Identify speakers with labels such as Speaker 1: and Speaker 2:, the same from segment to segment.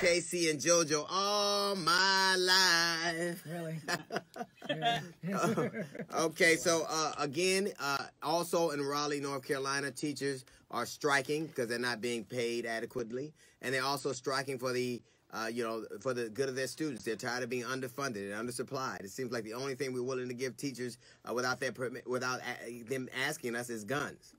Speaker 1: K-Ci and JoJo all my life.
Speaker 2: Really?
Speaker 1: okay, so uh, again, uh, also in Raleigh, North Carolina, teachers are striking because they're not being paid adequately, and they're also striking for the uh, you know, for the good of their students. They're tired of being underfunded and undersupplied. It seems like the only thing we're willing to give teachers uh, without their permit, without a- them asking us is guns.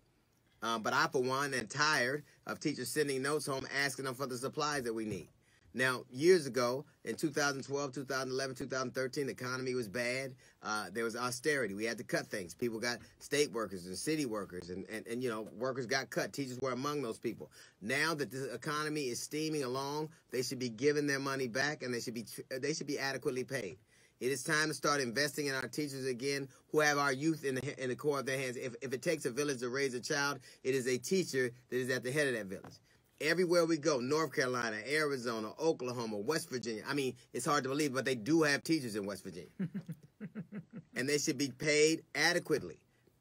Speaker 1: Um, but I, for one, am tired of teachers sending notes home asking them for the supplies that we need. Now, years ago, in 2012, 2011, 2013, the economy was bad. Uh, there was austerity. We had to cut things. People got state workers and city workers, and, and, and you know, workers got cut. Teachers were among those people. Now that the economy is steaming along, they should be given their money back, and they should be they should be adequately paid. It is time to start investing in our teachers again, who have our youth in the in the core of their hands. If if it takes a village to raise a child, it is a teacher that is at the head of that village everywhere we go north carolina arizona oklahoma west virginia. I mean it's hard to believe but they do have teachers in west virginia. And they should be paid adequately.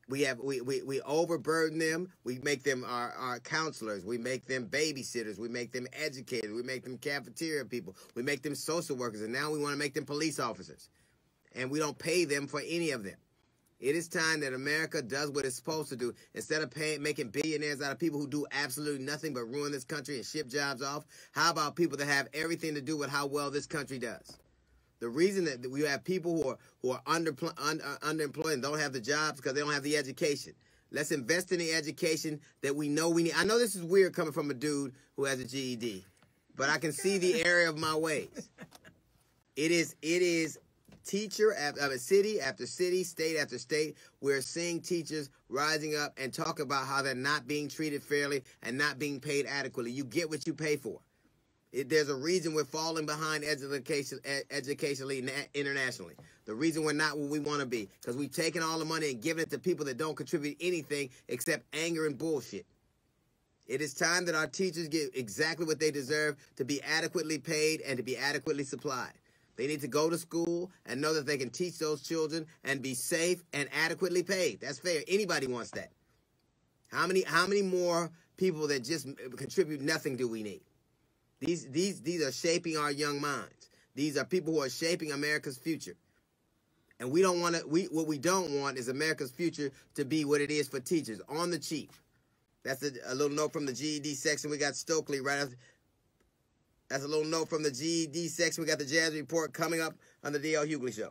Speaker 1: We have we, we, we overburden them. We make them our, our counselors. We make them babysitters. We make them educators. We make them cafeteria people. We make them social workers. And now we want to make them police officers. And we don't pay them for any of them it is time that America does what it's supposed to do. Instead of paying, making billionaires out of people who do absolutely nothing but ruin this country and ship jobs off, how about people that have everything to do with how well this country does? The reason that we have people who are who are under, under uh, underemployed and don't have the jobs because they don't have the education. Let's invest in the education that we know we need. I know this is weird coming from a dude who has a GED, but I can see the area of my ways. It is it is teacher after city after city, state after state, we're seeing teachers rising up and talk about how they're not being treated fairly and not being paid adequately. You get what you pay for. It, there's a reason we're falling behind education, educationally internationally. The reason we're not where we want to be because we've taken all the money and given it to people that don't contribute anything except anger and bullshit. It is time that our teachers get exactly what they deserve to be adequately paid and to be adequately supplied. They need to go to school and know that they can teach those children and be safe and adequately paid. That's fair. Anybody wants that. How many how many more people that just contribute nothing do we need? These these these are shaping our young minds. These are people who are shaping America's future. And we don't want to we what we don't want is America's future to be what it is for teachers on the cheap. That's a, a little note from the GED section. We got Stokely right after that's a little note from the GED section. We got the Jazz Report coming up on the DL Hughley Show.